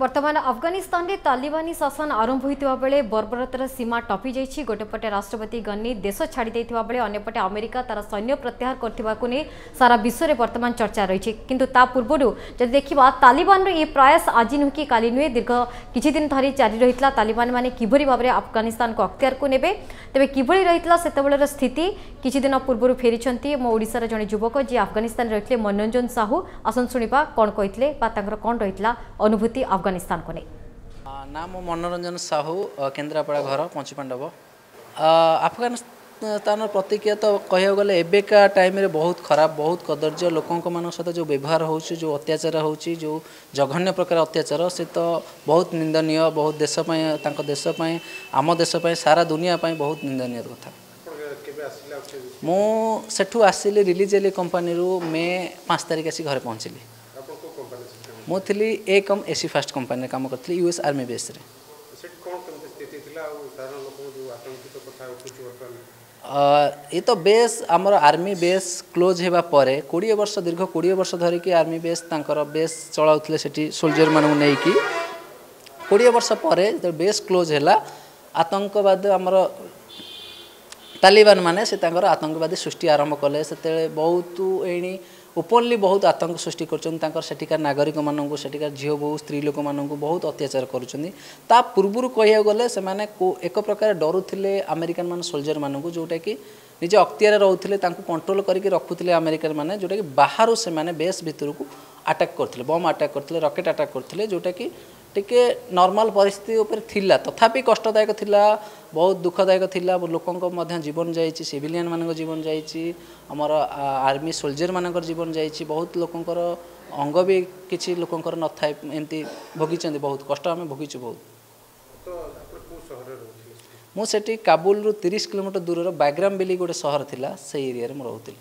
ବର୍ତ୍ତମାନ ଆଫଗାନିସ୍ତାନରେ ତାଲିବାନୀ ଶାସନ ଆରମ୍ଭ ହୋଇଥିବା ବେଳେ ବର୍ବରତାର ସୀମା ଟପି ଯାଇଛି ଗୋଟେପଟେ ରାଷ୍ଟ୍ରପତି ଗନି ଦେଶ ଛାଡ଼ି ଦେଇଥିବା ବେଳେ ଅନ୍ୟପଟେ ଆମେରିକା ତା'ର ସୈନ୍ୟ ପ୍ରତ୍ୟାହାର କରିଥିବାକୁ ନେଇ ସାରା ବିଶ୍ୱରେ ବର୍ତ୍ତମାନ ଚର୍ଚ୍ଚା ରହିଛି କିନ୍ତୁ ତା ପୂର୍ବରୁ ଯଦି ଦେଖିବା ତାଲିବାନର ଏ ପ୍ରୟାସ ଆଜି ନୁହେଁ କି କାଲି ନୁହେଁ ଦୀର୍ଘ କିଛି ଦିନ ଧରି ଜାରି ରହିଥିଲା ତାଲିବାନମାନେ କିଭଳି ଭାବରେ ଆଫଗାନିସ୍ତାନକୁ ଅକ୍ତିଆରକୁ ନେବେ ତେବେ କିଭଳି ରହିଥିଲା ସେତେବେଳର ସ୍ଥିତି କିଛି ଦିନ ପୂର୍ବରୁ ଫେରିଛନ୍ତି ମୋ ଓଡ଼ିଶାର ଜଣେ ଯୁବକ ଯିଏ ଆଫଗାନିସ୍ତାନରେ ରହିଥିଲେ ମନୋରଞ୍ଜନ ସାହୁ ଆସନ୍ତୁ ଶୁଣିବା କ'ଣ କହିଥିଲେ ବା ତାଙ୍କର କ'ଣ ରହିଥିଲା ଅନୁଭୂତି ଆଫଗାନ अफगानिस्तान को नहीं नाम मनोरंजन साहू केन्द्रापड़ा घर पंचपाण्डव अफगानिस्तान ତାର ପ୍ରତିକ୍ରିୟା ତ କହିବାକୁ ଗଲେ ଏବେକା ଟାଇମ୍ରେ ବହୁତ ଖରାପ ବହୁତ କଦର୍ଯ୍ୟ ଲୋକଙ୍କମାନଙ୍କ ସହିତ ଯେଉଁ ବ୍ୟବହାର ହେଉଛି ଯେଉଁ ଅତ୍ୟାଚାର ହେଉଛି ଯେଉଁ ଜଘନ୍ୟ ପ୍ରକାର ଅତ୍ୟାଚାର ସେ ତ ବହୁତ ନିନ୍ଦନୀୟ ବହୁତ ଦେଶ ପାଇଁ ତାଙ୍କ ଦେଶ ପାଇଁ ଆମ ଦେଶ ପାଇଁ ସାରା ଦୁନିଆ ପାଇଁ ବହୁତ ନିନ୍ଦନୀୟ କଥା ମୁଁ ସେଠୁ ଆସିଲି ରିଲିଜ୍ ଏଲି କମ୍ପାନୀରୁ ମେ ପାଞ୍ଚ ତାରିଖ ଆସି ଘରେ ପହଞ୍ଚିଲି ମୁଁ ଥିଲି ଏ କମ୍ ଏସି ଫାଷ୍ଟ କମ୍ପାନୀରେ କାମ କରିଥିଲି ୟୁଏସ୍ ଆର୍ମି ବେସ୍ରେ ଏ ତ ବେସ୍ ଆମର ଆର୍ମି ବେସ୍ କ୍ଲୋଜ୍ ହେବା ପରେ କୋଡ଼ିଏ ବର୍ଷ ଦୀର୍ଘ କୋଡ଼ିଏ ବର୍ଷ ଧରିକି ଆର୍ମି ବେସ୍ ତାଙ୍କର ବେସ୍ ଚଳାଉଥିଲେ ସେଠି ସୋଲଜରମାନଙ୍କୁ ନେଇକି କୋଡ଼ିଏ ବର୍ଷ ପରେ ଯେତେବେଳେ ବେସ୍ କ୍ଲୋଜ୍ ହେଲା ଆତଙ୍କବାଦ ଆମର ତାଲିବାନ ମାନେ ସେ ତାଙ୍କର ଆତଙ୍କବାଦୀ ସୃଷ୍ଟି ଆରମ୍ଭ କଲେ ସେତେବେଳେ ବହୁତ ଏଣୀ ଓପନଲି ବହୁତ ଆତଙ୍କ ସୃଷ୍ଟି କରୁଛନ୍ତି ତାଙ୍କର ସେଠିକାର ନାଗରିକମାନଙ୍କୁ ସେଠିକାର ଝିଅ ବୋହୂ ସ୍ତ୍ରୀ ଲୋକମାନଙ୍କୁ ବହୁତ ଅତ୍ୟାଚାର କରୁଛନ୍ତି ତା ପୂର୍ବରୁ କହିବାକୁ ଗଲେ ସେମାନେ ଏକ ପ୍ରକାର ଡରୁଥିଲେ ଆମେରିକାନ ମାନେ ସୋଲଜର ମାନଙ୍କୁ ଯେଉଁଟାକି ନିଜ ଅକ୍ତିଆରେ ରହୁଥିଲେ ତାଙ୍କୁ କଣ୍ଟ୍ରୋଲ କରିକି ରଖୁଥିଲେ ଆମେରିକାନ ମାନେ ଯେଉଁଟାକି ବାହାରୁ ସେମାନେ ବେସ୍ ଭିତରକୁ ଆଟାକ୍ କରୁଥିଲେ ବମ୍ ଆଟାକ୍ କରୁଥିଲେ ରକେଟ୍ ଆଟାକ୍ କରୁଥିଲେ ଯେଉଁଟାକି টিকে ନର୍ମାଲ୍ ପରିସ୍ଥିତି ଉପରେ ଥିଲା ତଥାପି କଷ୍ଟଦାୟକ ଥିଲା ବହୁତ ଦୁଃଖଦାୟକ ଥିଲା ଲୋକଙ୍କ ମଧ୍ୟ ଜୀବନ ଯାଇଛି ସିଭିଲିଆନ୍ମାନଙ୍କ ଜୀବନ ଯାଇଛି ଆମର ଆର୍ମି ସୋଲଜର୍ମାନଙ୍କର ଜୀବନ ଯାଇଛି ବହୁତ ଲୋକଙ୍କର ଅଙ୍ଗ ବି କିଛି ଲୋକଙ୍କର ନଥାଏ ଏମିତି ଭୋଗିଛନ୍ତି ବହୁତ କଷ୍ଟ ଆମେ ଭୋଗିଛୁ ବହୁତ ମୁଁ ସେଠି କାବୁଲରୁ ତିରିଶ କିଲୋମିଟର ଦୂରର ବାଗ୍ରାମ ବେଲି ଗୋଟେ ସହର ଥିଲା ସେଇ ଏରିଆରେ ମୁଁ ରହୁଥିଲି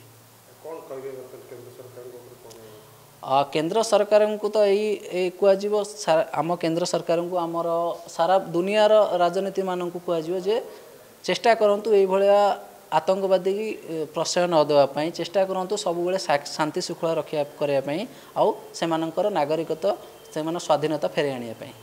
କ'ଣ କହିବେ କେନ୍ଦ୍ର ସରକାରଙ୍କୁ ତ ଏଇ କୁହାଯିବ ଆମ କେନ୍ଦ୍ର ସରକାରଙ୍କୁ ଆମର ସାରା ଦୁନିଆର ରାଜନୀତିମାନଙ୍କୁ କୁହାଯିବ ଯେ ଚେଷ୍ଟା କରନ୍ତୁ ଏଇଭଳିଆ ଆତଙ୍କବାଦୀ ପ୍ରଶୟ ନଦେବା ପାଇଁ ଚେଷ୍ଟା କରନ୍ତୁ ସବୁବେଳେ ଶାନ୍ତି ଶୃଙ୍ଖଳା ରଖିବା କରିବା ପାଇଁ ଆଉ ସେମାନଙ୍କର ନାଗରିକତା ସେମାନେ ସ୍ୱାଧୀନତା ଫେରାଇ ଆଣିବା ପାଇଁ